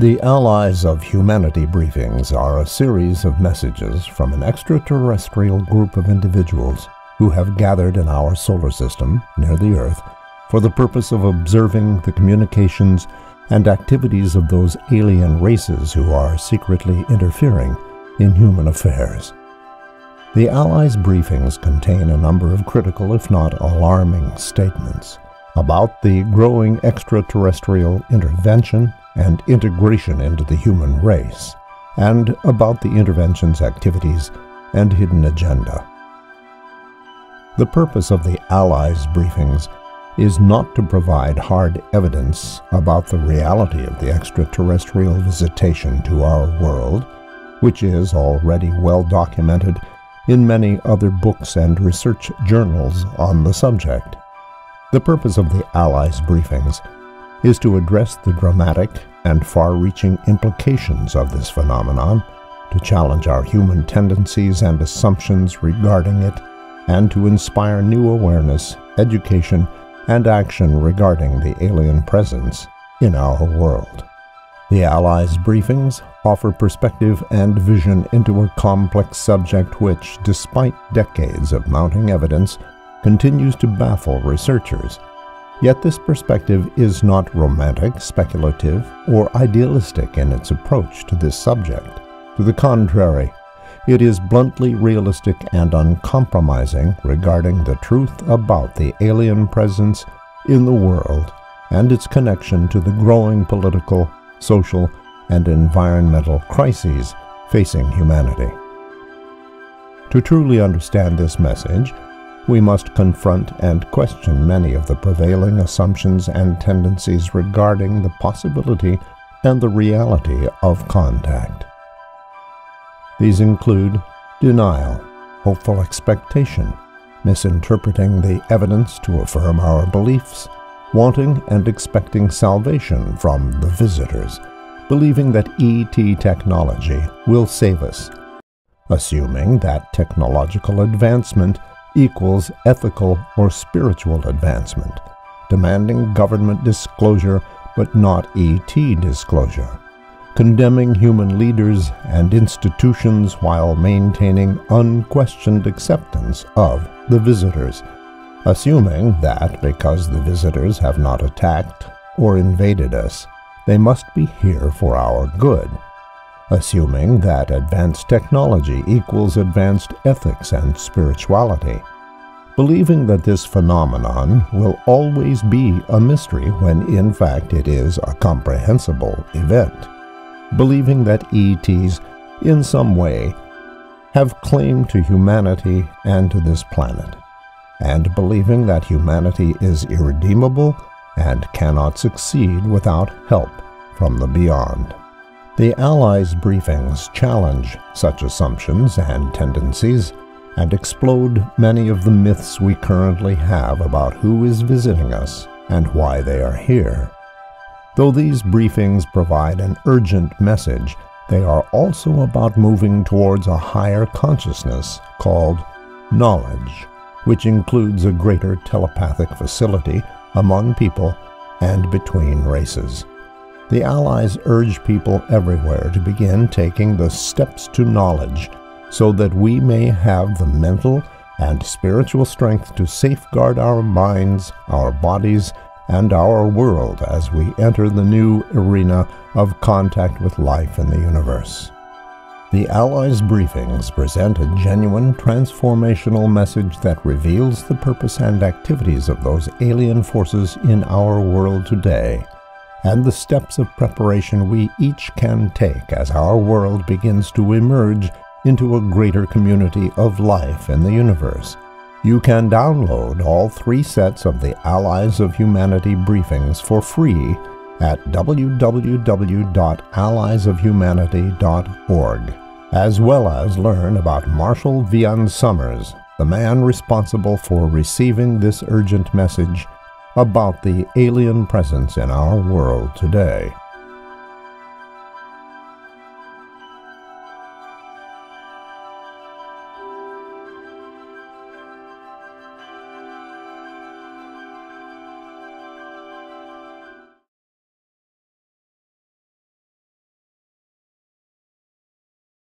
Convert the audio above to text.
The Allies of Humanity briefings are a series of messages from an extraterrestrial group of individuals who have gathered in our solar system near the Earth for the purpose of observing the communications and activities of those alien races who are secretly interfering in human affairs. The Allies' briefings contain a number of critical, if not alarming, statements about the growing extraterrestrial intervention and integration into the human race, and about the intervention's activities and hidden agenda. The purpose of the Allies' briefings is not to provide hard evidence about the reality of the extraterrestrial visitation to our world, which is already well documented in many other books and research journals on the subject. The purpose of the Allies' briefings is to address the dramatic and far reaching implications of this phenomenon, to challenge our human tendencies and assumptions regarding it, and to inspire new awareness, education, and action regarding the alien presence in our world. The Allies' briefings offer perspective and vision into a complex subject which, despite decades of mounting evidence, continues to baffle researchers Yet this perspective is not romantic, speculative, or idealistic in its approach to this subject. To the contrary, it is bluntly realistic and uncompromising regarding the truth about the alien presence in the world and its connection to the growing political, social, and environmental crises facing humanity. To truly understand this message, we must confront and question many of the prevailing assumptions and tendencies regarding the possibility and the reality of contact. These include denial, hopeful expectation, misinterpreting the evidence to affirm our beliefs, wanting and expecting salvation from the visitors, believing that ET technology will save us, assuming that technological advancement equals ethical or spiritual advancement, demanding government disclosure but not ET disclosure, condemning human leaders and institutions while maintaining unquestioned acceptance of the visitors, assuming that because the visitors have not attacked or invaded us, they must be here for our good assuming that advanced technology equals advanced ethics and spirituality, believing that this phenomenon will always be a mystery when in fact it is a comprehensible event, believing that ETs, in some way, have claim to humanity and to this planet, and believing that humanity is irredeemable and cannot succeed without help from the beyond. The Allies' briefings challenge such assumptions and tendencies and explode many of the myths we currently have about who is visiting us and why they are here. Though these briefings provide an urgent message, they are also about moving towards a higher consciousness called knowledge, which includes a greater telepathic facility among people and between races. The Allies urge people everywhere to begin taking the steps to knowledge so that we may have the mental and spiritual strength to safeguard our minds, our bodies, and our world as we enter the new arena of contact with life in the universe. The Allies' briefings present a genuine transformational message that reveals the purpose and activities of those alien forces in our world today and the steps of preparation we each can take as our world begins to emerge into a greater community of life in the universe. You can download all three sets of the Allies of Humanity briefings for free at www.alliesofhumanity.org, as well as learn about Marshall Vian Summers, the man responsible for receiving this urgent message about the alien presence in our world today.